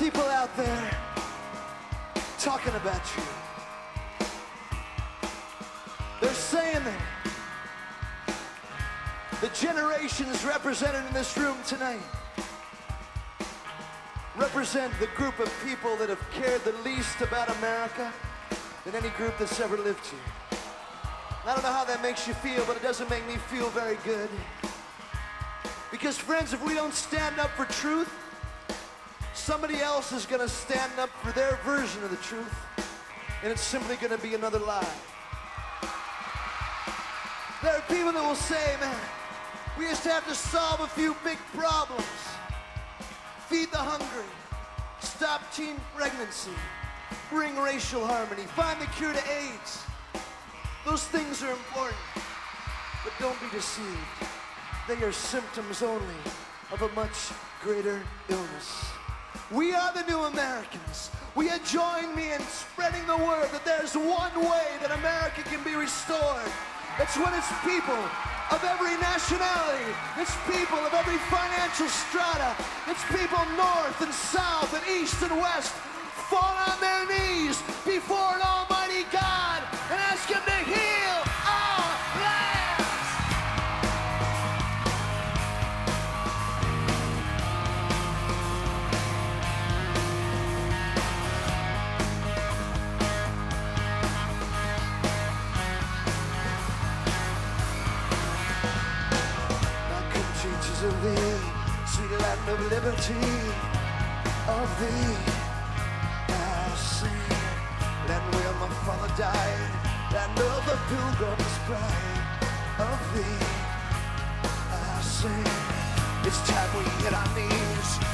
People out there talking about you. They're saying that the generations represented in this room tonight represent the group of people that have cared the least about America than any group that's ever lived here. I don't know how that makes you feel, but it doesn't make me feel very good. Because, friends, if we don't stand up for truth, somebody else is going to stand up for their version of the truth, and it's simply going to be another lie. There are people that will say, man, we just have to solve a few big problems. Feed the hungry, stop teen pregnancy, bring racial harmony, find the cure to AIDS. Those things are important, but don't be deceived. They are symptoms only of a much greater illness. We are the new Americans. Will you join me in spreading the word that there's one way that America can be restored? It's when it's people of every nationality. It's people of every financial strata. It's people north and south and east and west fall on their knees before an almighty of thee, sweet land of liberty, of thee I sing. Land where my father died, land of the pilgrim's pride, of thee I sing. It's time we hit our knees